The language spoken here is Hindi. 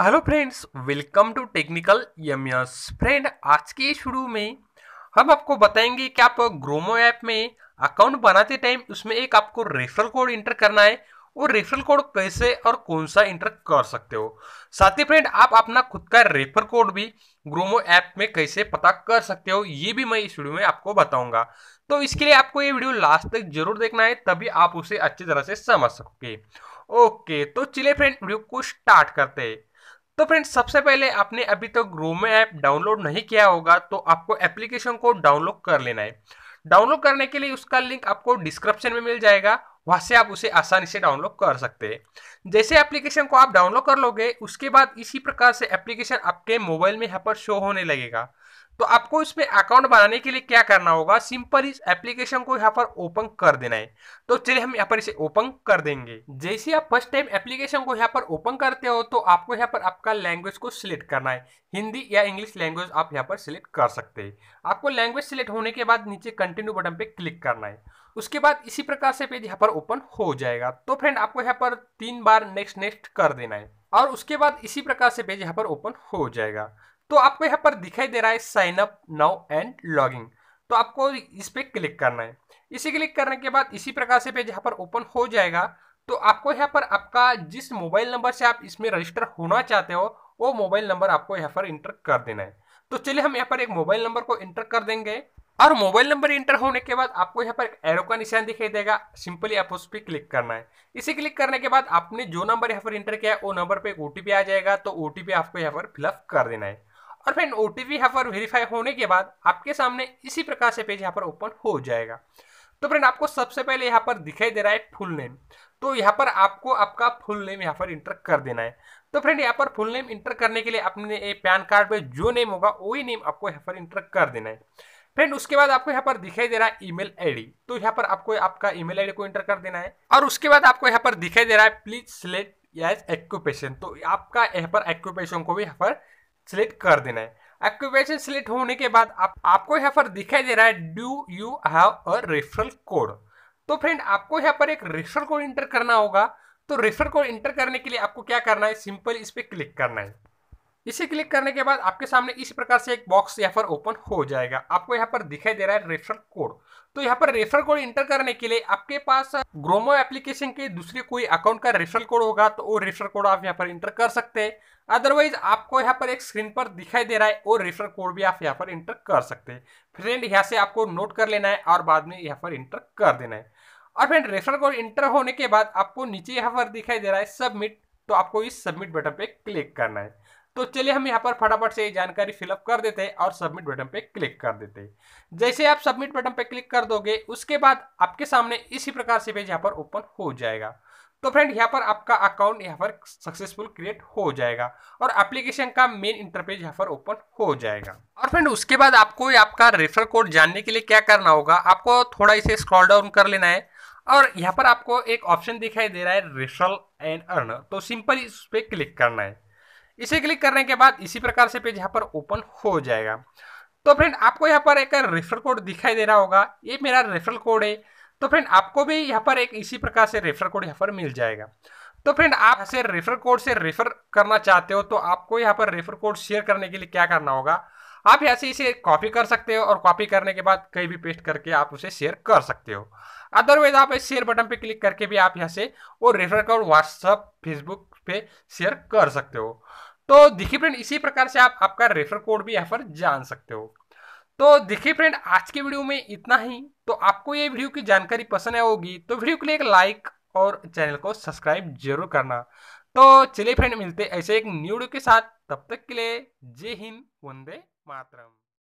Hello friends welcome to technical यमियस friend आज के वीडियो में हम आपको बताएँगे कि आप ग्रोमो ऐप में अकाउंट बनाते टाइम उसमें एक आपको रेफरल कोड इंटर करना है। और रेफरल कोड कैसे और कौन सा इंटर कर सकते हो? साथ ही फ्रेंड आप अपना खुद का रेफर कोड भी ग्रोमो ऐप में कैसे पता कर सकते हो, ये भी मैं इस वीडियो में आपको बताऊँगा। तो इसके लिए आपको ये वीडियो लास्ट तक ज़रूर देखना है, तभी आप उसे अच्छी तरह से समझ सकोगे। ओके तो चलिए फ्रेंड वीडियो को स्टार्ट करते हैं। तो फ्रेंड्स सबसे पहले आपने अभी तक तो ऐप डाउनलोड नहीं किया होगा तो आपको एप्लीकेशन को डाउनलोड कर लेना है। डाउनलोड करने के लिए उसका लिंक आपको डिस्क्रिप्शन में मिल जाएगा, वहाँ से आप उसे आसानी से डाउनलोड कर सकते हैं। जैसे एप्लीकेशन को आप डाउनलोड कर लोगे, उसके बाद इसी प्रकार से एप्लीकेशन आपके मोबाइल में यहाँ पर शो होने लगेगा। तो आपको इसमें अकाउंट बनाने के लिए क्या करना होगा? सिंपल इस एप्लीकेशन को यहाँ पर ओपन कर देना है। तो चलिए हम यहाँ पर इसे ओपन कर देंगे। जैसे आप फ़र्स्ट टाइम एप्लीकेशन को यहाँ पर ओपन करते हो तो आपको यहाँ पर आपका लैंग्वेज को सिलेक्ट करना है। हिंदी या इंग्लिश लैंग्वेज आप यहाँ पर सिलेक्ट कर सकते हैं। आपको लैंग्वेज सिलेक्ट होने के बाद नीचे कंटिन्यू बटन पे क्लिक करना है। उसके बाद इसी प्रकार से पेज यहाँ पर ओपन हो जाएगा। तो फ्रेंड आपको यहाँ पर तीन बार नेक्स्ट नेक्स्ट कर देना है। और उसके बाद इसी प्रकार से पेज यहाँ पर ओपन हो जाएगा। तो आपको यहाँ पर दिखाई दे रहा है sign up now and logging तो आपको इस पर क्लिक करना है। इसे क्लिक करने के बाद इसी प्रकार से पेज यहाँ पर ओपन हो जाएगा। तो आपको यहाँ पर आपका जिस मोबाइल नंबर से आप इसमें रजिस्टर होना चाहते हो, वो मोबाइल नंबर आपको यहाँ पर इंटर कर देना है। तो चलिए हम यहाँ पर एक मोबाइल नंबर को इंटर कर देंगे। और मोबाइल नंबर इंटर होने के बाद आपको यहाँ पर एक एरो का निशान दिखाई देगा। सिंपली आप उस पर क्लिक करना है। इसे क्लिक करने के बाद आपने जो नंबर यहाँ पर इंटर किया है, वो नंबर पे एक ओटीपी आ जाएगा। तो ओटीपी आपको यहाँ पर फिलअप कर देना है। और फ्रेंड ओ टी यहाँ पर वेरीफाई होने के बाद आपके सामने इसी प्रकार से पेज यहाँ पर ओपन हो जाएगा तो फ्रेंड आपको सबसे पहले यहाँ पर दिखाई दे रहा है फुल नेम तो यहाँ पर आपको आपका फुल नेम यहाँ पर इंटर कर देना है तो फ्रेंड यहाँ पर फुल नेम इंटर करने के लिए अपने पैन कार्ड पे जो नेम होगा वही नेम आपको यहाँ पर इंटर कर देना है फ्रेंड उसके बाद आपको यहाँ पर दिखाई दे रहा है ईमेल आईडी तो यहाँ पर आपको आपका ईमेल आईडी को इंटर कर देना है और उसके बाद आपको यहाँ पर दिखाई दे रहा है प्लीज़ सिलेक्ट एज एक्यूपेशन तो आपका यहाँ पर एक्यूपेशन को भी यहाँ पर सिलेक्ट कर देना है। एक्टिवेशन सिलेक्ट होने के बाद आप, आपको यहाँ पर दिखाई दे रहा है do you have a referral code तो फ्रेंड आपको यहाँ पर एक रेफरल कोड इंटर करना होगा। तो रेफरल कोड इंटर करने के लिए आपको क्या करना है? सिंपल इस पर क्लिक करना है। इसे क्लिक करने के बाद आपके सामने इस प्रकार से एक बॉक्स यहाँ पर ओपन हो जाएगा। आपको यहाँ पर दिखाई दे रहा है रेफरल कोड तो यहाँ पर रेफरल कोड इंटर करने के लिए आपके पास ग्रोमो एप्लीकेशन के दूसरे कोई अकाउंट का रेफरल कोड होगा तो वो रेफरल कोड आप यहाँ पर इंटर कर सकते हैं। अदरवाइज़ आपको यहाँ पर एक स्क्रीन पर दिखाई दे रहा है और रेफरल कोड भी आप यहाँ पर इंटर कर सकते हैं। फ्रेंड यहाँ से आपको नोट कर लेना है और बाद में यहाँ पर इंटर कर देना है। और फ्रेंड रेफरल कोड इंटर होने के बाद आपको नीचे यहाँ पर दिखाई दे रहा है सबमिट तो आपको इस सबमिट बटन पे क्लिक करना है। तो चलिए हम यहाँ पर फटाफट से ये जानकारी फिलअप कर देते हैं और सबमिट बटन पे क्लिक कर देते हैं। जैसे आप सबमिट बटन पे क्लिक कर दोगे, उसके बाद आपके सामने इसी प्रकार से पेज यहाँ पर ओपन हो जाएगा। तो फ्रेंड यहाँ पर आपका अकाउंट यहाँ पर सक्सेसफुल क्रिएट हो जाएगा और एप्लीकेशन का मेन इंटरपेज यहाँ पर ओपन हो जाएगा। और फ्रेंड उसके बाद आपको आपका रेफर कोड जानने के लिए क्या करना होगा, आपको थोड़ा इसे स्क्रॉल डाउन कर लेना है और यहाँ पर आपको एक ऑप्शन दिखाई दे रहा है रेफरल एंड अर्न तो सिंपल इस पर क्लिक करना है। इसे क्लिक करने के बाद इसी प्रकार से पेज यहाँ पर ओपन हो जाएगा। तो फ्रेंड, आपको यहाँ पर एक रेफर कोड दिखाई दे रहा होगा। ये मेरा रेफरल कोड है। तो फ्रेंड, आपको भी यहाँ पर एक इसी प्रकार से रेफर कोड यहाँ पर मिल जाएगा। तो फ्रेंड, आप से रेफर कोड से रेफर करना चाहते हो तो आपको यहाँ पर रेफर कोड शेयर करने के लिए क्या करना होगा? आप यहाँ से इसे कॉपी कर सकते हो और कॉपी करने के बाद कहीं भी पेस्ट करके आप उसे शेयर कर सकते हो। अदरवाइज़ आप इस शेयर बटन पे क्लिक करके भी आप यहाँ से वो रेफर कोड व्हाट्सअप फेसबुक पे शेयर कर सकते हो। तो देखिए फ्रेंड इसी प्रकार से आप आपका रेफर कोड भी यहाँ पर जान सकते हो। तो देखिए फ्रेंड आज के वीडियो में इतना ही। तो आपको ये वीडियो की जानकारी पसंद आई होगी तो वीडियो के लिए एक लाइक और चैनल को सब्सक्राइब ज़रूर करना। तो चलिए फ्रेंड मिलते ऐसे एक न्यू वीडियो के साथ। तब तक के लिए जय हिंद, वंदे मातरम।